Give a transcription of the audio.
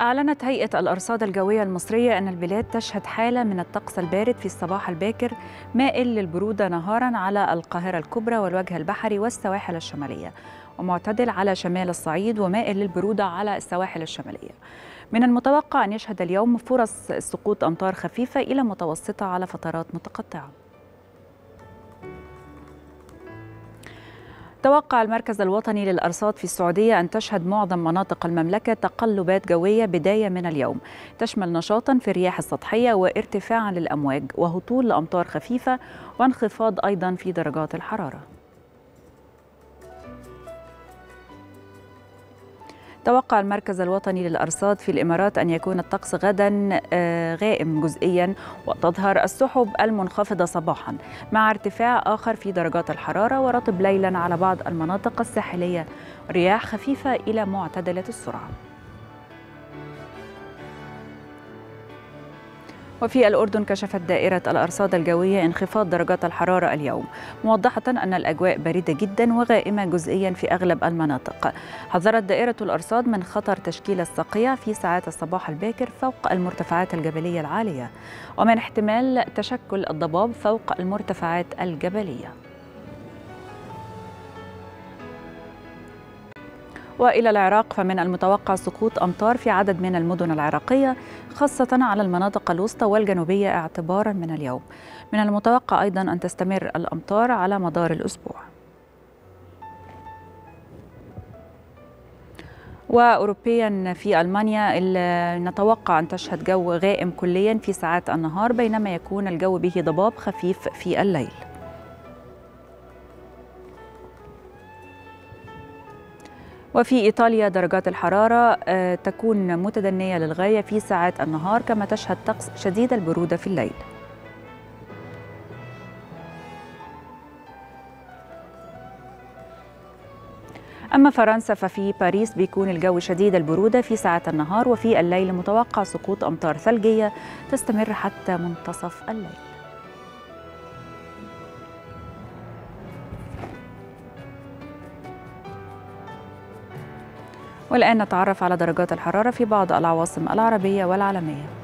أعلنت هيئة الأرصاد الجوية المصرية أن البلاد تشهد حالة من الطقس البارد في الصباح الباكر مائل للبرودة نهارا على القاهرة الكبرى والوجه البحري والسواحل الشمالية ومعتدل على شمال الصعيد ومائل للبرودة على السواحل الشمالية. من المتوقع أن يشهد اليوم فرص سقوط أمطار خفيفة إلى متوسطة على فترات متقطعة. توقع المركز الوطني للأرصاد في السعودية أن تشهد معظم مناطق المملكة تقلبات جوية بداية من اليوم. تشمل نشاطا في الرياح السطحية وارتفاعا للأمواج وهطول لأمطار خفيفة وانخفاض أيضا في درجات الحرارة. توقع المركز الوطني للأرصاد في الإمارات أن يكون الطقس غدا غائم جزئيا وتظهر السحب المنخفضة صباحا مع ارتفاع آخر في درجات الحرارة ورطب ليلا على بعض المناطق الساحلية. رياح خفيفة إلى معتدلة السرعة. وفي الأردن كشفت دائرة الأرصاد الجوية انخفاض درجات الحرارة اليوم موضحة أن الأجواء باردة جدا وغائمة جزئيا في أغلب المناطق. حذرت دائرة الأرصاد من خطر تشكيل الصقيع في ساعات الصباح الباكر فوق المرتفعات الجبلية العالية ومن احتمال تشكل الضباب فوق المرتفعات الجبلية. وإلى العراق فمن المتوقع سقوط أمطار في عدد من المدن العراقية خاصة على المناطق الوسطى والجنوبية اعتبارا من اليوم. من المتوقع أيضا أن تستمر الأمطار على مدار الأسبوع. واوروبيا في ألمانيا نتوقع أن تشهد جو غائم كليا في ساعات النهار بينما يكون الجو به ضباب خفيف في الليل. وفي إيطاليا درجات الحرارة تكون متدنية للغاية في ساعات النهار كما تشهد طقس شديد البرودة في الليل. أما فرنسا ففي باريس بيكون الجو شديد البرودة في ساعات النهار وفي الليل متوقع سقوط أمطار ثلجية تستمر حتى منتصف الليل. والآن نتعرف على درجات الحرارة في بعض العواصم العربية والعالمية.